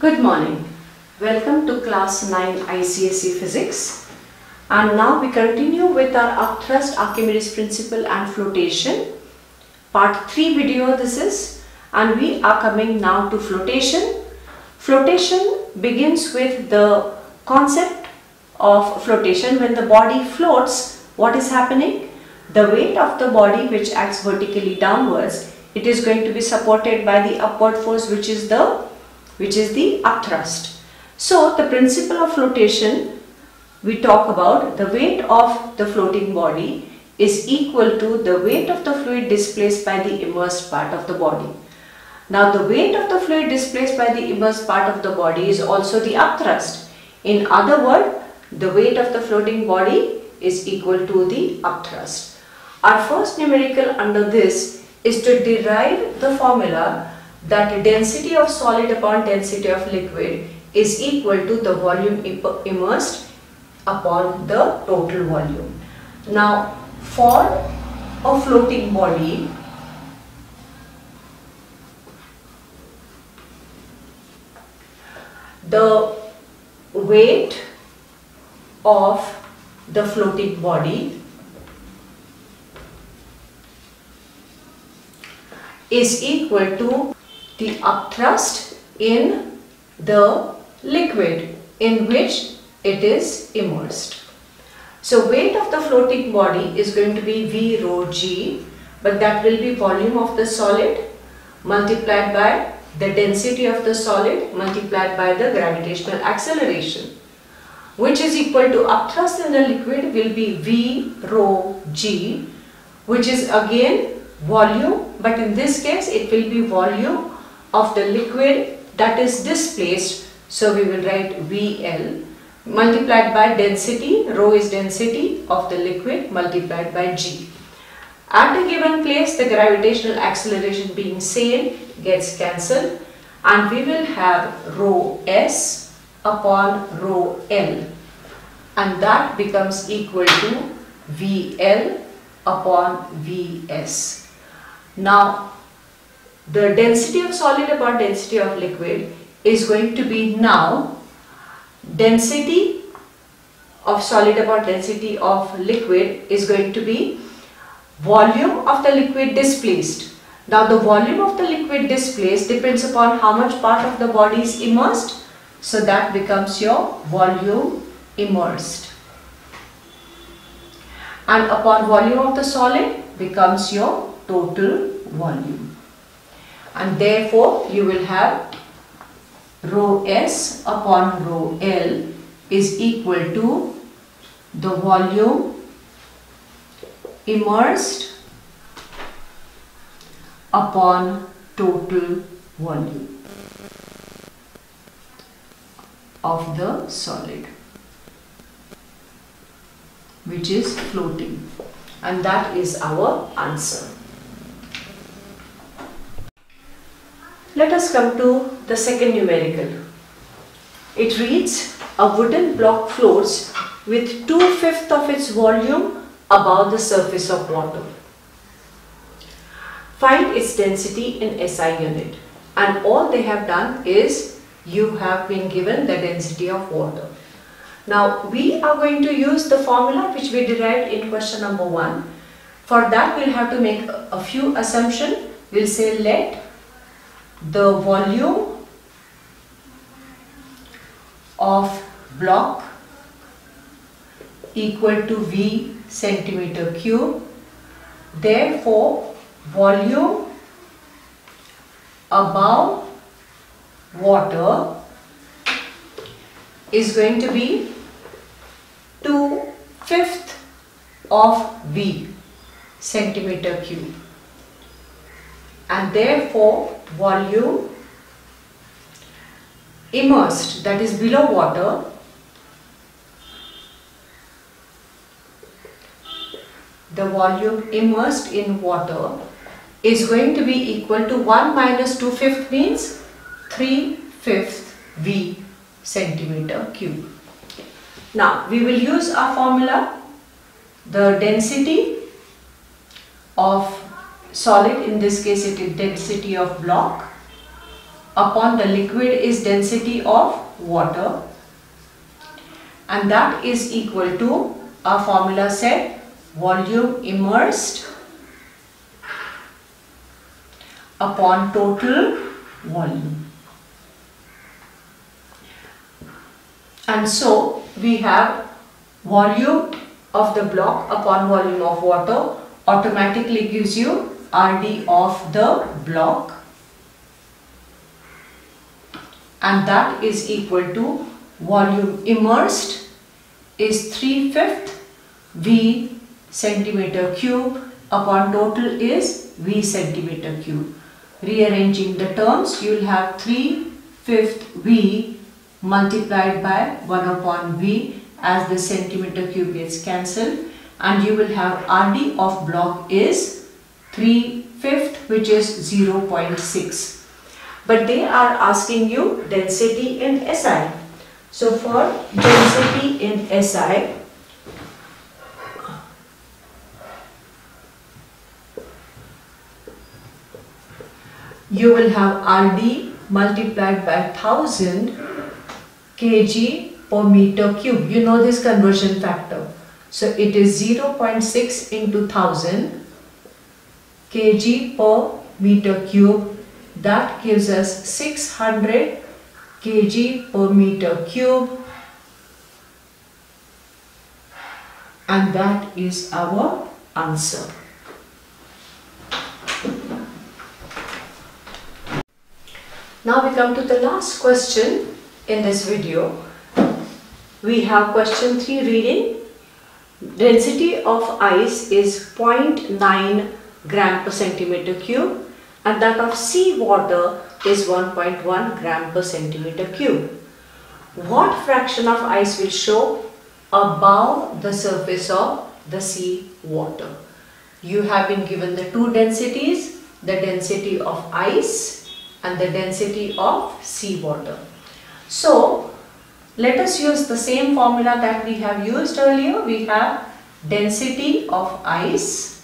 Good morning. Welcome to class 9 ICSE Physics. And now we continue with our upthrust Archimedes principle and flotation. Part 3 video this is and we are coming now to flotation. Flotation begins with the concept of flotation when the body floats what is happening? The weight of the body which acts vertically downwards it is going to be supported by the upward force which is the which is the upthrust. So the principle of flotation we talk about the weight of the floating body is equal to the weight of the fluid displaced by the immersed part of the body. Now the weight of the fluid displaced by the immersed part of the body is also the upthrust. In other words, the weight of the floating body is equal to the upthrust. Our first numerical under this is to derive the formula that density of solid upon density of liquid is equal to the volume immersed upon the total volume. Now for a floating body the weight of the floating body is equal to the upthrust in the liquid in which it is immersed. So weight of the floating body is going to be V rho g but that will be volume of the solid multiplied by the density of the solid multiplied by the gravitational acceleration which is equal to upthrust in the liquid will be V rho g which is again volume but in this case it will be volume of the liquid that is displaced so we will write VL multiplied by density, rho is density of the liquid multiplied by G. At a given place the gravitational acceleration being same gets cancelled and we will have rho S upon rho L and that becomes equal to VL upon Vs. Now the density of solid upon density of liquid is going to be now density of solid upon density of liquid is going to be volume of the liquid displaced. Now the volume of the liquid displaced depends upon how much part of the body is immersed. So that becomes your volume immersed. And upon volume of the solid becomes your total volume. And therefore you will have rho S upon rho L is equal to the volume immersed upon total volume of the solid which is floating and that is our answer. Let us come to the second numerical. It reads, a wooden block floats with two-fifths of its volume above the surface of water. Find its density in SI unit and all they have done is you have been given the density of water. Now we are going to use the formula which we derived in question number 1. For that we'll have to make a few assumptions. We'll say let the volume of block equal to V centimeter cube. Therefore, volume above water is going to be 2 fifth of V centimeter cube and therefore volume immersed that is below water the volume immersed in water is going to be equal to 1 minus 2 fifth means 3 fifth V centimeter cube. Now we will use our formula the density of solid in this case it is density of block upon the liquid is density of water and that is equal to our formula said volume immersed upon total volume. And so we have volume of the block upon volume of water automatically gives you RD of the block and that is equal to volume immersed is 3 fifth V centimeter cube upon total is V centimeter cube. Rearranging the terms you will have 3 fifth V multiplied by 1 upon V as the centimeter cube gets cancelled and you will have RD of block is 3 fifth which is 0.6 but they are asking you density in SI. So for density in SI, you will have RD multiplied by 1000 kg per meter cube. You know this conversion factor. So it is 0.6 into 1000 kg per meter cube that gives us 600 kg per meter cube and that is our answer. Now we come to the last question in this video. We have question 3 reading. Density of ice is 0.9 gram per centimeter cube and that of sea water is 1.1 gram per centimeter cube. What fraction of ice will show above the surface of the sea water? You have been given the two densities, the density of ice and the density of sea water. So, let us use the same formula that we have used earlier. We have density of ice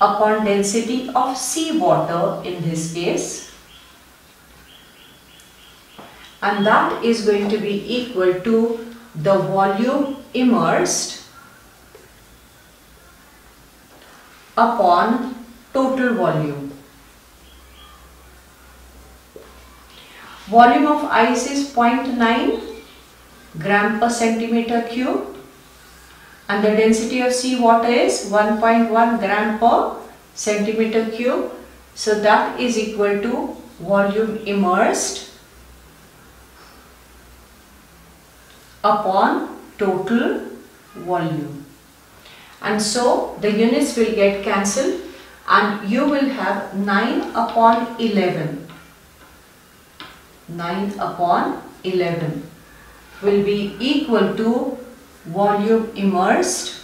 upon density of sea water in this case and that is going to be equal to the volume immersed upon total volume. Volume of ice is 0.9 gram per centimeter cube and the density of sea water is 1.1 gram per centimeter cube. So that is equal to volume immersed upon total volume. And so the units will get cancelled and you will have 9 upon 11. 9 upon 11 will be equal to volume immersed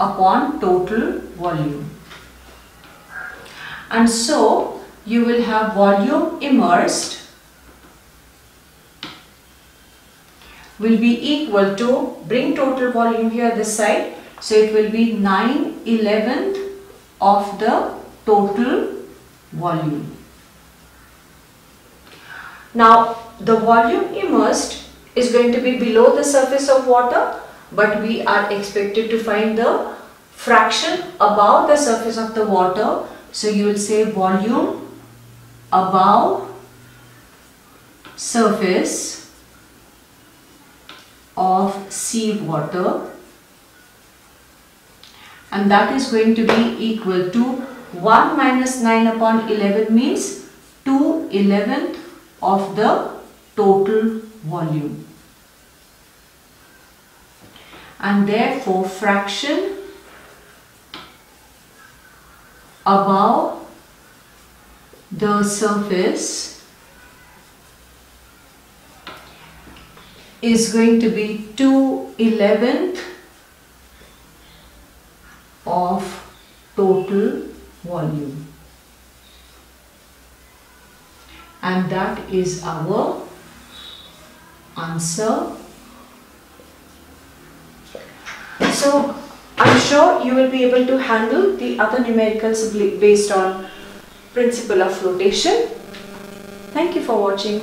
upon total volume. And so you will have volume immersed will be equal to, bring total volume here this side, so it will be 9 11th of the total volume. Now the volume immersed is going to be below the surface of water but we are expected to find the fraction above the surface of the water. So you will say volume above surface of sea water and that is going to be equal to 1 minus 9 upon 11 means 2 11th of the total volume. And therefore fraction above the surface is going to be 2 11th of total volume and that is our answer. So I'm sure you will be able to handle the other numericals based on principle of flotation. Thank you for watching.